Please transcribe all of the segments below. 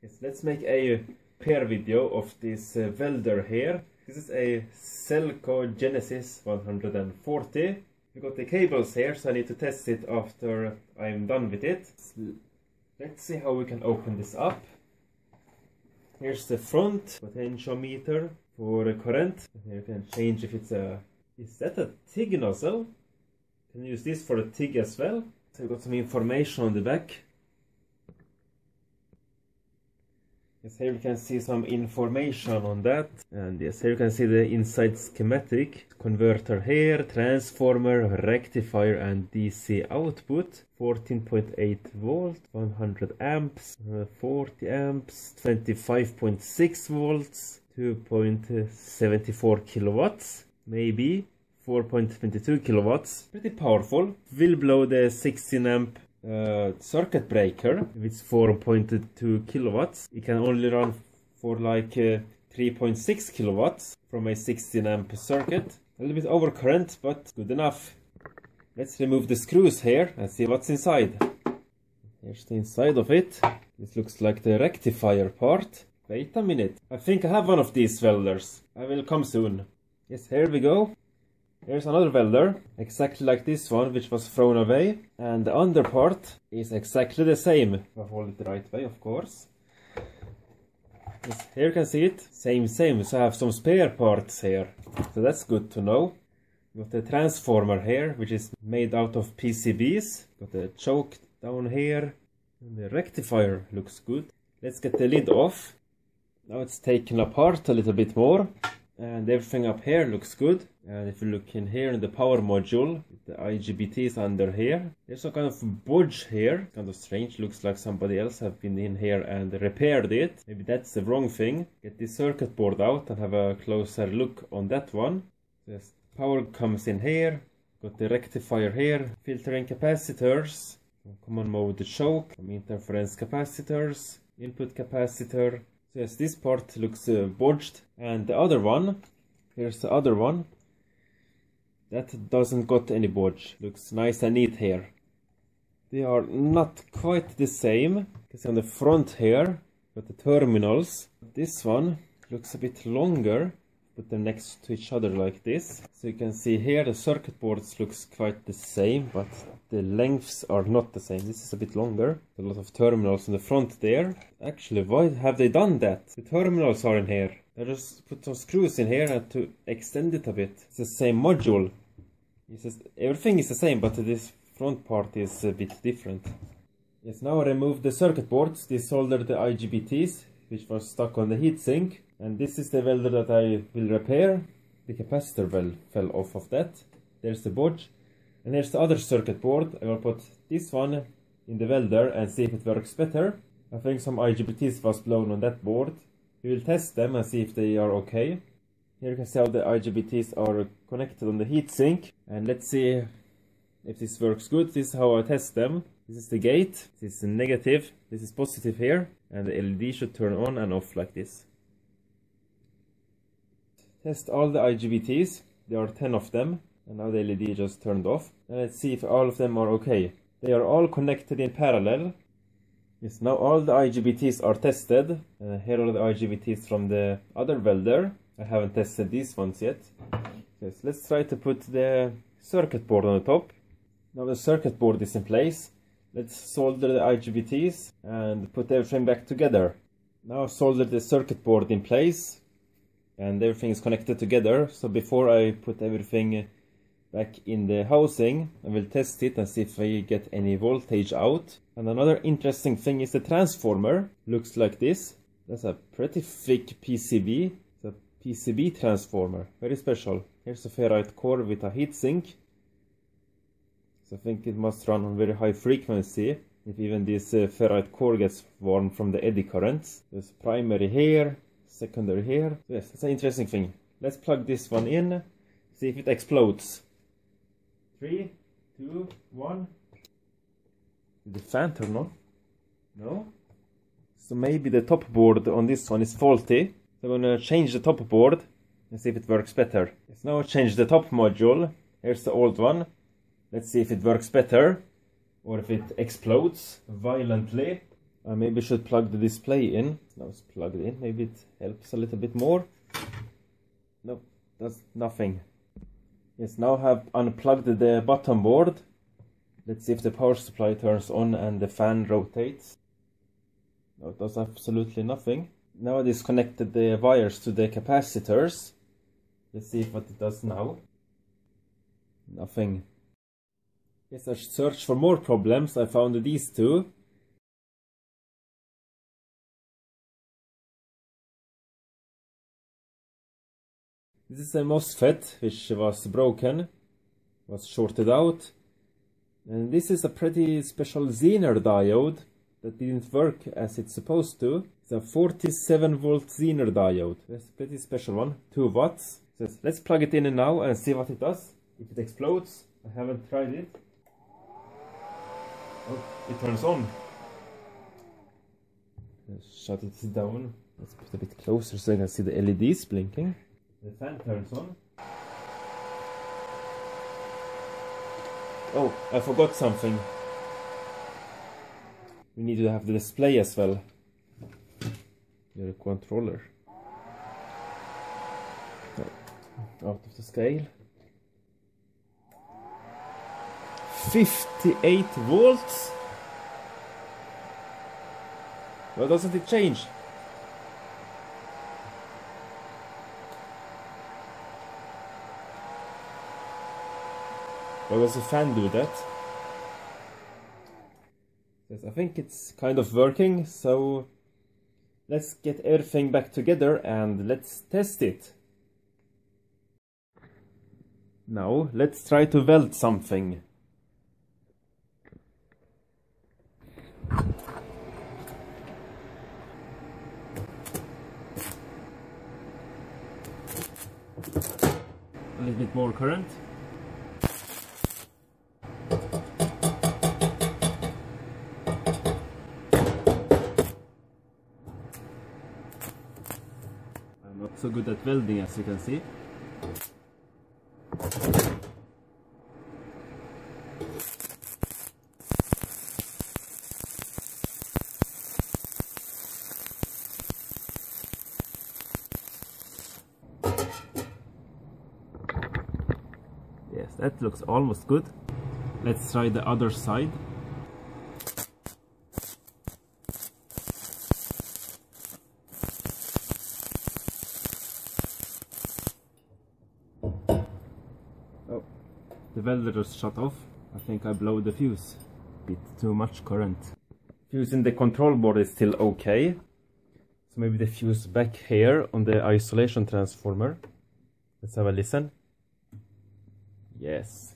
Yes, let's make a pair video of this uh, welder here. This is a Selco Genesis 140. We got the cables here, so I need to test it after I'm done with it. Let's see how we can open this up. Here's the front potentiometer for the current. Here you can change if it's a... Is that a TIG nozzle? Can use this for a TIG as well. So we got some information on the back. Yes, here you can see some information on that. And yes, here you can see the inside schematic. Converter here, transformer, rectifier and DC output. 14.8 volt, 100 amps, uh, 40 amps, 25.6 volts, 2.74 kilowatts, maybe 4.22 kilowatts. Pretty powerful. Will blow the 16 amp uh, circuit breaker it's 4.2 kilowatts it can only run for like uh, 3.6 kilowatts from a 16 amp circuit. A little bit overcurrent but good enough. Let's remove the screws here and see what's inside. Here's the inside of it. This looks like the rectifier part. Wait a minute. I think i have one of these welders. I will come soon. Yes here we go Here's another welder, exactly like this one, which was thrown away. And the under part is exactly the same. I hold it the right way, of course. Here you can see it. Same, same. So I have some spare parts here. So that's good to know. Got the transformer here, which is made out of PCBs. Got the choke down here. And the rectifier looks good. Let's get the lid off. Now it's taken apart a little bit more and everything up here looks good. And if you look in here in the power module the IGBT is under here. There's some kind of budge here kind of strange. Looks like somebody else have been in here and repaired it. Maybe that's the wrong thing. Get this circuit board out and have a closer look on that one. This power comes in here. Got the rectifier here. Filtering capacitors. Common mode choke. Some interference capacitors. Input capacitor so yes, this part looks uh, bodged. And the other one, here's the other one. That doesn't got any bodge. Looks nice and neat here. They are not quite the same. Because on the front here, got the terminals. This one looks a bit longer. Put them next to each other like this. So you can see here the circuit boards looks quite the same, but the lengths are not the same. This is a bit longer. A lot of terminals in the front there. Actually, why have they done that? The terminals are in here. I just put some screws in here to extend it a bit. It's the same module. Just, everything is the same, but this front part is a bit different. Yes, now I remove the circuit boards. Desolder the IGBTs, which was stuck on the heatsink. And this is the welder that I will repair. The capacitor well fell off of that. There's the bodge. And here's the other circuit board. I will put this one in the welder and see if it works better. I think some IGBTs was blown on that board. We will test them and see if they are okay. Here you can see how the IGBTs are connected on the heatsink. And let's see if this works good. This is how I test them. This is the gate. This is negative. This is positive here. And the LED should turn on and off like this. Test all the IGBTs. There are 10 of them and now the LED just turned off. And let's see if all of them are okay. They are all connected in parallel. Yes, now all the IGBTs are tested. Uh, here are the IGBTs from the other welder. I haven't tested these ones yet. Yes, let's try to put the circuit board on the top. Now the circuit board is in place. Let's solder the IGBTs and put everything back together. Now solder the circuit board in place and everything is connected together. So before I put everything back in the housing I will test it and see if I get any voltage out. And another interesting thing is the transformer. Looks like this. That's a pretty thick PCB. It's a PCB transformer. Very special. Here's a ferrite core with a heatsink. So I think it must run on very high frequency if even this uh, ferrite core gets warm from the eddy currents. There's primary here, secondary here. Yes, that's an interesting thing. Let's plug this one in, see if it explodes. Three, two, one. Did the fan turn on? No? So maybe the top board on this one is faulty. So I'm gonna change the top board and see if it works better. Let's now change the top module. Here's the old one. Let's see if it works better or if it explodes violently. I maybe should plug the display in. Now it's plugged in. Maybe it helps a little bit more. No, does nothing. Yes, now I have unplugged the bottom board. Let's see if the power supply turns on and the fan rotates. No, it does absolutely nothing. Now I disconnected the wires to the capacitors. Let's see what it does now. Nothing. Yes, I searched for more problems. I found these two. This is a MOSFET which was broken, was shorted out. And this is a pretty special Zener diode that didn't work as it's supposed to. It's a 47 volt Zener diode. It's a pretty special one, 2 watts. So let's plug it in now and see what it does. If it explodes, I haven't tried it. Oh, it turns on. Let's shut it down. Let's put a bit closer so I can see the LEDs blinking. The fan turns on. Oh, I forgot something. We need to have the display as well. The controller. Oh, out of the scale. 58 volts? Why doesn't it change? Why does the fan do that? Yes, I think it's kind of working, so let's get everything back together and let's test it. Now, let's try to weld something. A little bit more current. So good at welding as you can see. Yes, that looks almost good. Let's try the other side. Welder just shut off. I think I blow the fuse. Bit too much current. Fuse in the control board is still okay. So maybe the fuse back here on the isolation transformer. Let's have a listen. Yes.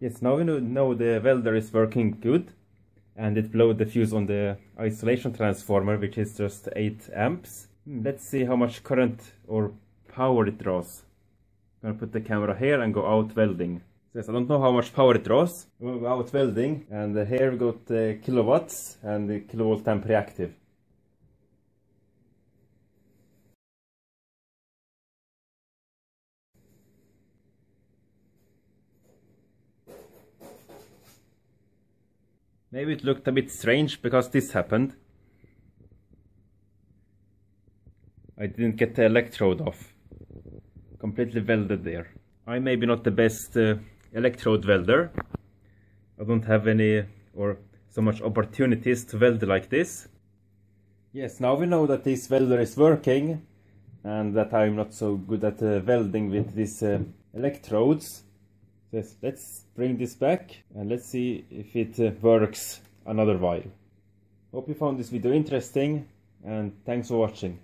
Yes, now we know the welder is working good. And it blew the fuse on the isolation transformer, which is just 8 amps. Hmm, let's see how much current or power it draws. I'm gonna put the camera here and go out welding. Yes, I don't know how much power it draws. We'll go out welding and uh, here we got the kilowatts and the kilovolt amp reactive. Maybe it looked a bit strange because this happened. I didn't get the electrode off completely welded there. I'm maybe not the best uh, electrode welder. I don't have any or so much opportunities to weld like this. Yes, now we know that this welder is working and that I'm not so good at uh, welding with these uh, electrodes. Yes, let's bring this back and let's see if it uh, works another while. Hope you found this video interesting and thanks for watching.